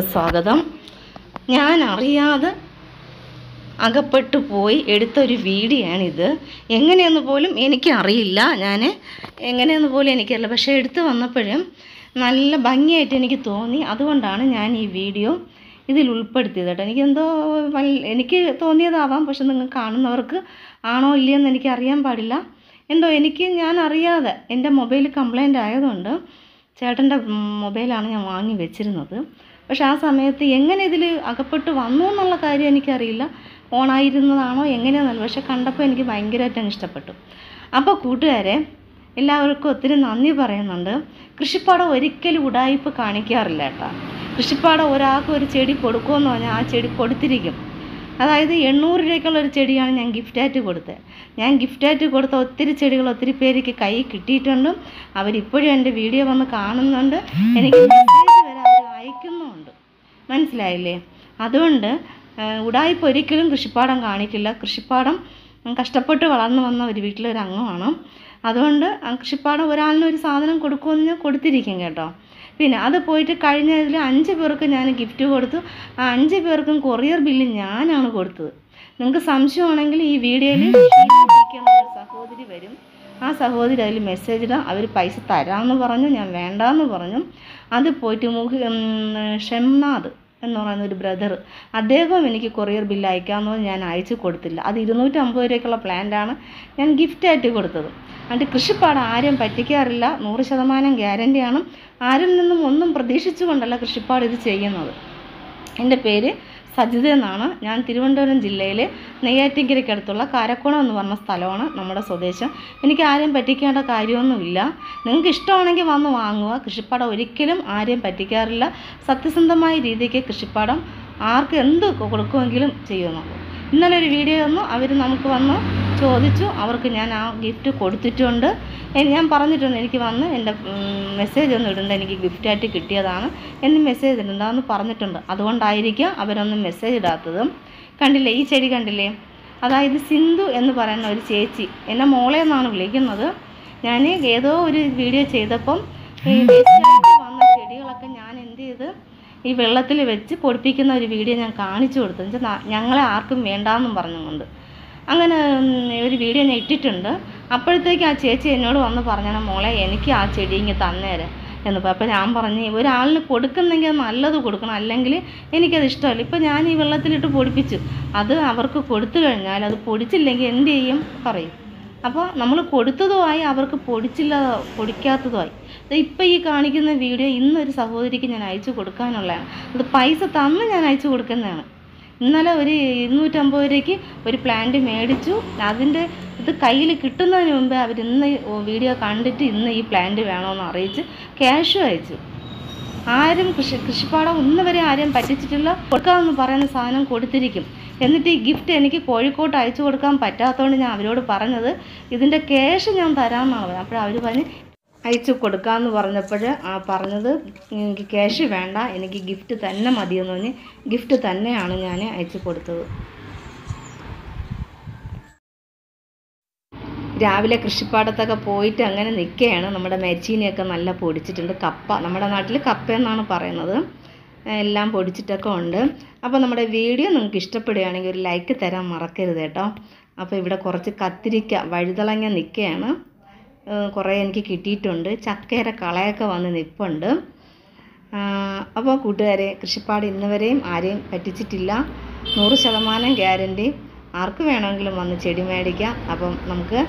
സ്വാഗതം. ഞാൻ അറിയാതെ അകപ്പെട്ടു പോയി എടുത്തൊരു വീഡിയോയാണിത്. എങ്ങനെയെന്ന് പോലും എനിക്കറിയില്ല. ഞാൻ എങ്ങനെയെന്ന് പോലും എനിക്കറിയില്ല. പക്ഷേ എടുത്തു വന്നപ്പോഴും നല്ല ഭംഗിയായിട്ട് എനിക്ക് തോന്നി. അതുകൊണ്ടാണ് ഞാൻ ഈ വീഡിയോ ഇതിൽ ഉൾപ്പെടുത്തിയത് കേട്ടോ. എനിക്കെന്തോ എനിക്ക് തോന്നിയതാവാം. പക്ഷെ നിങ്ങൾ കാണുന്നവർക്ക് ആണോ ഇല്ലയെന്ന് എനിക്ക് അറിയാൻ പാടില്ല. എന്തോ എനിക്ക് ഞാൻ അറിയാതെ എന്റെ മൊബൈൽ കംപ്ലൈന്റ് ആയതുകൊണ്ട് ചേട്ടന്റെ മൊബൈലാണ് ഞാൻ വാങ്ങി വെച്ചിരുന്നത്. പക്ഷെ ആ സമയത്ത് എങ്ങനെ ഇതിൽ അകപ്പെട്ട് വന്നു എന്നുള്ള കാര്യം എനിക്കറിയില്ല. ഓണായിരുന്നതാണോ എങ്ങനെയാണെന്ന് പക്ഷെ കണ്ടപ്പോൾ എനിക്ക് ഭയങ്കരമായിട്ട് അങ്ങ് ഇഷ്ടപ്പെട്ടു. അപ്പോൾ കൂട്ടുകാരെ എല്ലാവർക്കും ഒത്തിരി നന്ദി പറയുന്നുണ്ട്. കൃഷിപ്പാടം ഒരിക്കലും ഉടായ്പ കാണിക്കാറില്ല കേട്ടോ. കൃഷിപ്പാടം ഒരാൾക്ക് ഒരു ചെടി കൊടുക്കുമെന്ന് പറഞ്ഞാൽ ആ ചെടി കൊടുത്തിരിക്കും. അതായത് എണ്ണൂറ് രൂപയ്ക്കുള്ള ഒരു ചെടിയാണ് ഞാൻ ഗിഫ്റ്റായിട്ട് കൊടുത്തത്. ഞാൻ ഗിഫ്റ്റായിട്ട് കൊടുത്ത ഒത്തിരി ചെടികൾ ഒത്തിരി പേർക്ക് കൈ കിട്ടിയിട്ടുണ്ട്. അവരിപ്പോഴും എന്റെ വീഡിയോ വന്ന് കാണുന്നുണ്ട്. എനിക്ക് മനസ്സിലായില്ലേ? അതുകൊണ്ട് ഉടായ്പ ഒരിക്കലും കൃഷിപ്പാടം കാണിക്കില്ല. കൃഷിപ്പാടം കഷ്ടപ്പെട്ട് വളർന്നു വന്ന ഒരു വീട്ടിലെ ഒരു അംഗമാണ് അതുകൊണ്ട് കൃഷിപ്പാടം ഒരാളിന് ഒരു സാധനം കൊടുക്കുമെന്ന് കൊടുത്തിരിക്കും കേട്ടോ. പിന്നെ അത് പോയിട്ട് കഴിഞ്ഞതിൽ അഞ്ച് പേർക്ക് ഞാൻ ഗിഫ്റ്റ് കൊടുത്തു. ആ അഞ്ച് പേർക്കും കൊറിയർ ബില്ല് ഞാനാണ് കൊടുത്തത്. നിങ്ങൾക്ക് സംശയമാണെങ്കിൽ ഈ വീഡിയോയിൽ സഹോദരി വരും. ആ സഹോദരി അതിൽ മെസ്സേജ് ഇടാം അവർ പൈസ തരാമെന്ന് പറഞ്ഞു ഞാൻ വേണ്ടാന്ന് പറഞ്ഞു. അത് പോയിട്ട് മുഖ ഉം, ഷംനാഥ് എന്ന് പറയുന്ന ഒരു ബ്രദർ അദ്ദേഹം എനിക്ക് കൊറിയർ ബില്ല് അയക്കാമെന്ന് ഞാൻ അയച്ചു കൊടുത്തില്ല. അത് ഇരുന്നൂറ്റമ്പത് രൂപയ്ക്കുള്ള പ്ലാന്റാണ് ഞാൻ ഗിഫ്റ്റായിട്ട് കൊടുത്തത്. അതിന്റെ കൃഷിപ്പാട് ആരും പറ്റിക്കാറില്ല. നൂറ് ശതമാനം ഗ്യാരന്റിയാണ് ആരിൽ നിന്നും ഒന്നും പ്രതീക്ഷിച്ചുകൊണ്ടല്ല കൃഷിപ്പാട് ഇത് ചെയ്യുന്നത്. എന്റെ പേര് സജിത എന്നാണ് ഞാൻ തിരുവനന്തപുരം ജില്ലയിലെ നെയ്യാറ്റിൻകരയ്ക്കടുത്തുള്ള കാരക്കോണം എന്ന് പറഞ്ഞ സ്ഥലമാണ് നമ്മുടെ സ്വദേശം. എനിക്ക് ആരെയും പറ്റിക്കേണ്ട കാര്യമൊന്നുമില്ല. നിങ്ങൾക്ക് ഇഷ്ടമാണെങ്കിൽ വന്ന് വാങ്ങുക. കൃഷിപ്പാടം ഒരിക്കലും ആരെയും പറ്റിക്കാറില്ല. സത്യസന്ധമായ രീതിക്ക് കൃഷിപ്പാടം ആർക്ക് എന്ത് കൊടുക്കുമെങ്കിലും ചെയ്യുന്നുള്ളൂ. ഇന്നലെ ഒരു വീഡിയോ തന്നു അവർ നമുക്ക് വന്ന് ചോദിച്ചു. അവർക്ക് ഞാൻ ആ ഗിഫ്റ്റ് കൊടുത്തിട്ടുണ്ട്. ഞാൻ പറഞ്ഞിട്ടുണ്ട് എനിക്ക് വന്ന് എന്റെ മെസ്സേജ് ഒന്നും ഇടണ്ട എനിക്ക് ഗിഫ്റ്റായിട്ട് കിട്ടിയതാണ്. എന്ന് മെസ്സേജ് ഇടണ്ടെന്ന് പറഞ്ഞിട്ടുണ്ട്. അതുകൊണ്ടായിരിക്കാം അവരൊന്നും മെസ്സേജ് ഇടാത്തതും. കണ്ടില്ലേ ഈ ചെടി കണ്ടില്ലേ? അതായത് സിന്ധു എന്ന് പറയുന്ന ഒരു ചേച്ചി എന്നെ മോളെ എന്നാണ് വിളിക്കുന്നത്. ഞാൻ ഏതോ ഒരു വീഡിയോ ചെയ്തപ്പം ഈ വന്ന ചെടികളൊക്കെ ഞാൻ എന്ത് ചെയ്ത് ഈ വെള്ളത്തിൽ വെച്ച് പൊടിപ്പിക്കുന്ന ഒരു വീഡിയോ ഞാൻ കാണിച്ചു കൊടുത്തു. ഞങ്ങളെ ആർക്കും വേണ്ടാന്നും പറഞ്ഞുകൊണ്ട്. അങ്ങനെ ഒരു വീഡിയോ ഞാൻ ഇട്ടിട്ടുണ്ട്. അപ്പോഴത്തേക്ക് ആ ചേച്ചി എന്നോട് വന്ന് പറഞ്ഞാണ് മോളെ എനിക്ക് ആ ചെടി ഇങ്ങ് തന്നേരെ. എന്ന് പറ അപ്പോൾ ഞാൻ പറഞ്ഞു ഒരാളിന് കൊടുക്കുന്നെങ്കിൽ നല്ലത് കൊടുക്കണം. അല്ലെങ്കിൽ എനിക്കത് ഇഷ്ടമല്ല. ഇപ്പം ഞാൻ ഈ വെള്ളത്തിലിട്ട് പൊടിപ്പിച്ചു. അത് അവർക്ക് കൊടുത്തു കഴിഞ്ഞാൽ അത് പൊടിച്ചില്ലെങ്കിൽ എന്ത് ചെയ്യും? പറയും. അപ്പോൾ നമ്മൾ കൊടുത്തതുമായി അവർക്ക് പൊടിച്ചില്ല പൊടിക്കാത്തതുമായി. ഇപ്പം ഈ കാണിക്കുന്ന വീഡിയോ ഇന്നൊരു സഹോദരിക്ക് ഞാൻ അയച്ചു കൊടുക്കാനുള്ളതാണ്. അത് പൈസ തന്ന് ഞാൻ അയച്ചു കൊടുക്കുന്നതാണ്. ഇന്നലെ ഒരു ഇരുന്നൂറ്റമ്പത് രൂപയ്ക്ക് ഒരു പ്ലാന്റ് മേടിച്ചു. അതിന്റെ ഇത് കയ്യിൽ കിട്ടുന്നതിന് മുമ്പേ അവർ ഇന്ന് വീഡിയോ കണ്ടിട്ട് ഇന്ന് ഈ പ്ലാന്റ് വേണമെന്ന് അറിയിച്ച് ക്യാഷും അയച്ചു. ആരും കൃഷി കൃഷിപ്പാടം ഇന്ന് വരെ ആരും പറ്റിച്ചിട്ടില്ല. കൊടുക്കാമെന്ന് പറയുന്ന സാധനം കൊടുത്തിരിക്കും. എന്നിട്ട് ഈ ഗിഫ്റ്റ് എനിക്ക് കോഴിക്കോട്ട് അയച്ചു കൊടുക്കാൻ പറ്റാത്തതുകൊണ്ട് ഞാൻ അവരോട് പറഞ്ഞത് ഇതിന്റെ ക്യാഷ് ഞാൻ തരാമെന്നാണ് പറഞ്ഞത്. അപ്പോൾ പറഞ്ഞ് അയച്ചു കൊടുക്കാമെന്ന് പറഞ്ഞപ്പോൾ ആ പറഞ്ഞത് എനിക്ക് ക്യാഷ് വേണ്ട എനിക്ക് ഗിഫ്റ്റ് തന്നെ മതിയെന്ന് പറഞ്ഞ് ഗിഫ്റ്റ് തന്നെയാണ് ഞാൻ അയച്ചു കൊടുത്തത്. രാവിലെ കൃഷിപ്പാടത്തൊക്കെ പോയിട്ട് അങ്ങനെ നിൽക്കുകയാണ്. നമ്മുടെ മെച്ചീനെയൊക്കെ നല്ല പൊടിച്ചിട്ടുണ്ട്. കപ്പ നമ്മുടെ നാട്ടിൽ കപ്പ എന്നാണ് പറയുന്നത്. എല്ലാം പൊടിച്ചിട്ടൊക്കെ ഉണ്ട്. അപ്പോൾ നമ്മുടെ വീഡിയോ നിങ്ങൾക്ക് ഇഷ്ടപ്പെടുകയാണെങ്കിൽ ഒരു ലൈക്ക് തരാൻ മറക്കരുത് കേട്ടോ. അപ്പോൾ ഇവിടെ കുറച്ച് കത്തിരിക്ക വഴുതളങ്ങ നിൽക്കുകയാണ്. കുറേ എനിക്ക് കിട്ടിയിട്ടുണ്ട്. ചക്കയുടെ കളയൊക്കെ വന്ന് നിൽപ്പുണ്ട് അപ്പോൾ കൂട്ടുകാരെ കൃഷിപ്പാട് ഇന്ന് വരെയും ആരെയും പറ്റിച്ചിട്ടില്ല. നൂറ് ശതമാനം ഗ്യാരണ്ടി ആർക്ക് വേണമെങ്കിലും വന്ന് ചെടി മേടിക്കാം. അപ്പം നമുക്ക്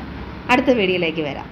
അടുത്ത വീഡിയോയിലേക്ക് വരാം.